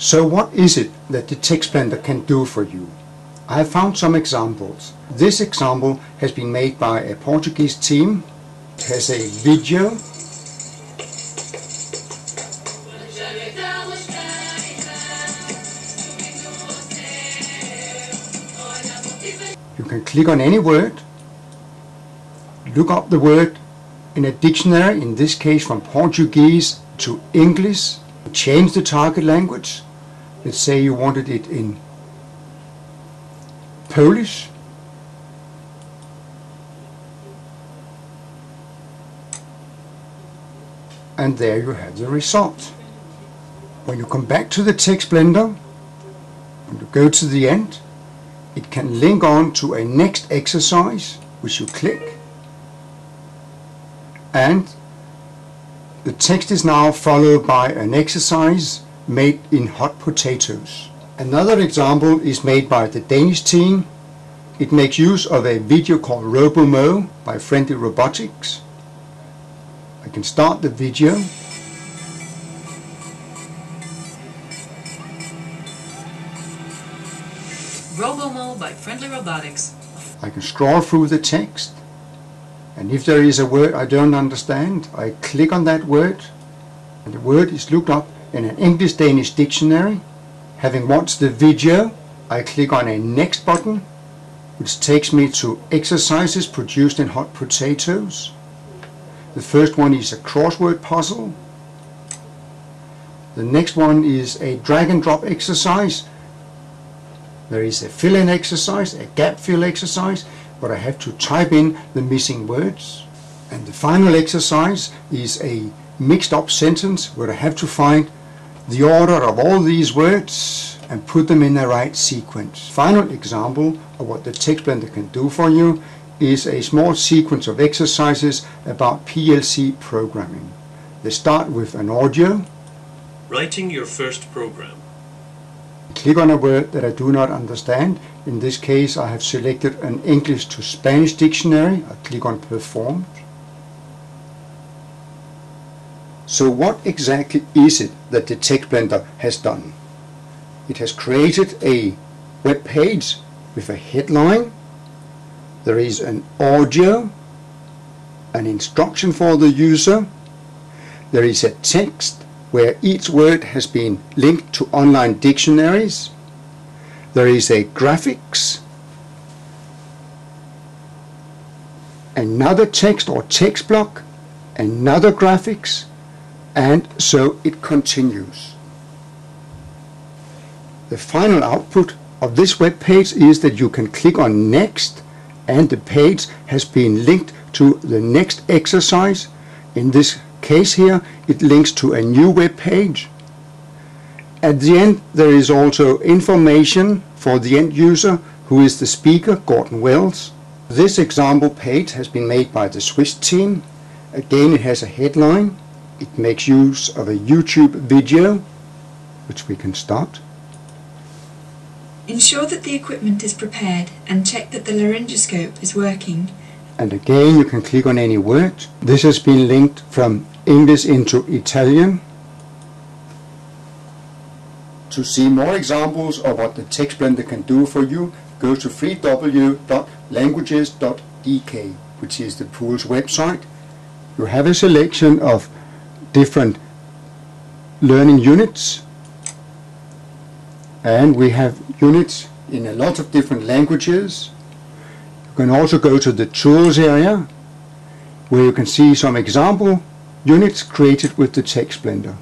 So what is it that the Text Blender can do for you? I have found some examples. This example has been made by a Portuguese team. It has a video. You can click on any word, look up the word in a dictionary, in this case from Portuguese to English, change the target language. Let's say you wanted it in Polish. And there you have the result. When you come back to the text blender, and you go to the end, it can link on to a next exercise, which you click, and the text is now followed by an exercise made in hot potatoes. Another example is made by the Danish team. It makes use of a video called RoboMo by Friendly Robotics. I can start the video. RoboMo by Friendly Robotics. I can scroll through the text and if there is a word I don't understand I click on that word and the word is looked up in an English-Danish dictionary. Having watched the video I click on a next button which takes me to exercises produced in hot potatoes. The first one is a crossword puzzle. The next one is a drag and drop exercise there is a fill-in exercise, a gap fill exercise, but I have to type in the missing words. And the final exercise is a mixed up sentence where I have to find the order of all these words and put them in the right sequence. Final example of what the text blender can do for you is a small sequence of exercises about PLC programming. They start with an audio. Writing your first program click on a word that I do not understand. In this case I have selected an English to Spanish dictionary. I click on performed. So what exactly is it that the Text Blender has done? It has created a web page with a headline. There is an audio, an instruction for the user. There is a text where each word has been linked to online dictionaries. There is a graphics, another text or text block, another graphics, and so it continues. The final output of this web page is that you can click on next and the page has been linked to the next exercise. In this case here, it links to a new web page. At the end, there is also information for the end user, who is the speaker, Gordon Wells. This example page has been made by the Swiss team. Again, it has a headline. It makes use of a YouTube video, which we can start. Ensure that the equipment is prepared and check that the laryngoscope is working. And again, you can click on any word. This has been linked from English into Italian. To see more examples of what the Text Blender can do for you, go to www.languages.dk, which is the pool's website. You have a selection of different learning units and we have units in a lot of different languages. You can also go to the tools area where you can see some example units created with the Text Blender.